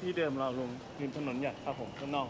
ที่เดิมเราลงริมถนนใหญ่ครับผมข้างนอก